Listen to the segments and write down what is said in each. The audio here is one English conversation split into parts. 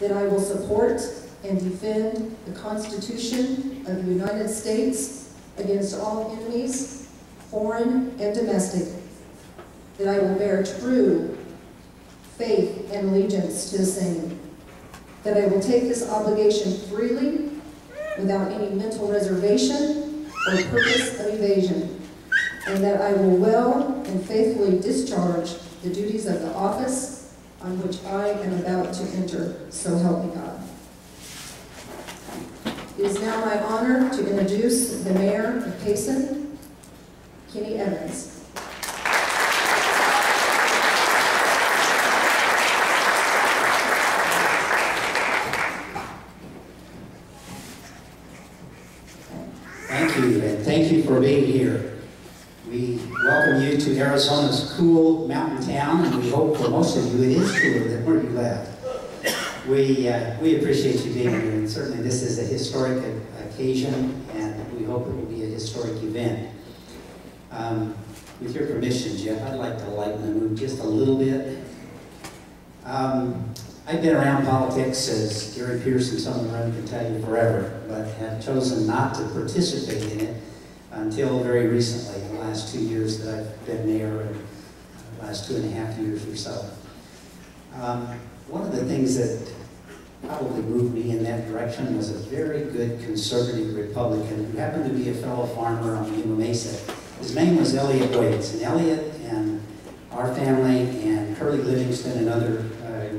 that I will support and defend the Constitution of the United States against all enemies, foreign and domestic, that I will bear true faith and allegiance to the same, that I will take this obligation freely without any mental reservation or purpose of evasion, and that I will well and faithfully discharge the duties of the office on which I am about to enter, so help me God. It is now my honor to introduce the mayor of Payson, Kenny Evans. Thank you, and thank you for being here. We welcome you to Arizona's cool mountain town, and we hope for most of you it is cooler than where you left. We, uh, we appreciate you being here, and certainly this is a historic occasion, and we hope it will be a historic event. Um, with your permission, Jeff, I'd like to lighten the mood just a little bit. Um, I've been around politics, as Gary Pierce and some of the can tell you, forever, but have chosen not to participate in it until very recently, the last two years that I've been mayor, and the last two and a half years or so. Um, one of the things that probably moved me in that direction was a very good conservative Republican who happened to be a fellow farmer on Yuma Mesa. His name was Elliot Waits, and Elliot and our family and Curly Livingston and other uh,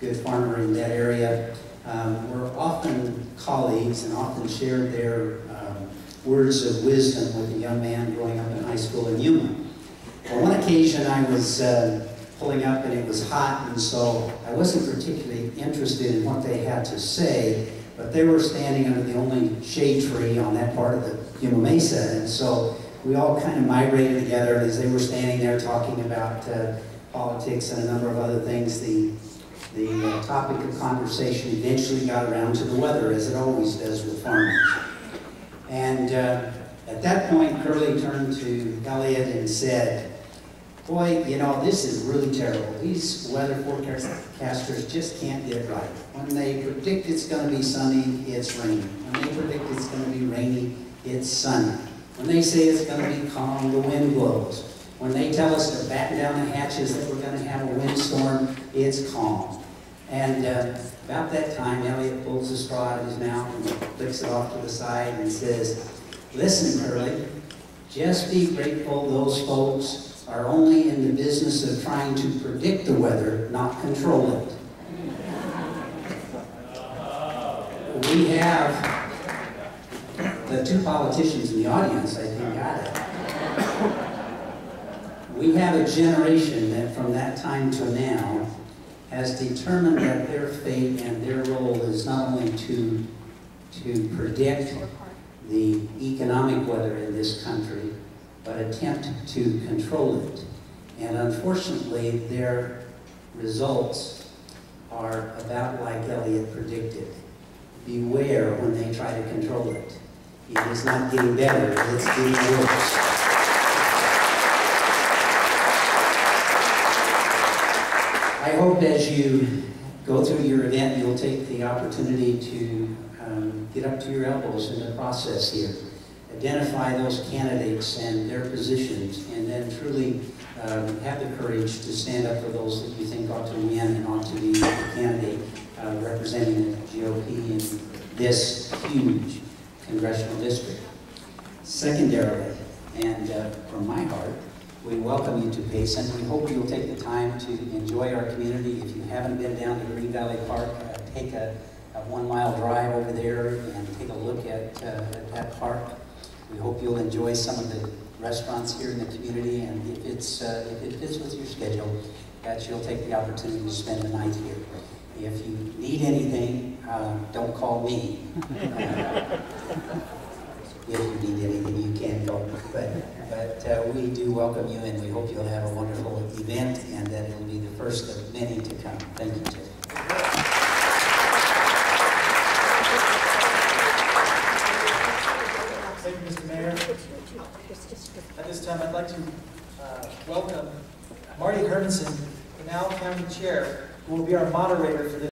good farmer in that area um, were often colleagues and often shared their um, words of wisdom with a young man growing up in high school in Yuma. On one occasion, I was uh, pulling up and it was hot, and so I wasn't particularly interested in what they had to say, but they were standing under the only shade tree on that part of the Yuma Mesa, and so we all kind of migrated together as they were standing there talking about uh, politics and a number of other things. The, the uh, topic of conversation eventually got around to the weather, as it always does with farmers. And uh, at that point, Curly turned to Elliot and said, boy, you know, this is really terrible. These weather forecasters just can't get right. When they predict it's going to be sunny, it's rainy. When they predict it's going to be rainy, it's sunny. When they say it's going to be calm, the wind blows. When they tell us to batten down the hatches that we're going to have a windstorm, it's calm. And uh, about that time, Elliot pulls a straw out of his mouth and flicks it off to the side and says, Listen, Curly, just be grateful those folks are only in the business of trying to predict the weather, not control it. We have the two politicians in the audience, I think, got it. We have a generation that from that time to now has determined that their fate and their role is not only to, to predict the economic weather in this country, but attempt to control it. And unfortunately, their results are about like Elliot predicted. Beware when they try to control it. It is not getting better, it's getting worse. I hope as you go through your event, you'll take the opportunity to um, get up to your elbows in the process here. Identify those candidates and their positions, and then truly um, have the courage to stand up for those that you think ought to win and ought to be the candidate uh, representing the GOP in this huge congressional district. Secondarily, and uh, from my heart, we welcome you to Payson. We hope you'll take the time to enjoy our community. If you haven't been down to Green Valley Park, uh, take a, a, one mile drive over there and take a look at, uh, at that park. We hope you'll enjoy some of the restaurants here in the community and if, it's, uh, if it fits with your schedule, that you'll take the opportunity to spend the night here. If you need anything, uh, don't call me. if you need anything, you can go. But, but uh, we do welcome you, and we hope you'll have a wonderful event, and that it will be the first of many to come. Thank you, Jay. Thank you, Mr. Mayor. At this time, I'd like to uh, welcome Marty Hermanson, the now County Chair, who will be our moderator for this.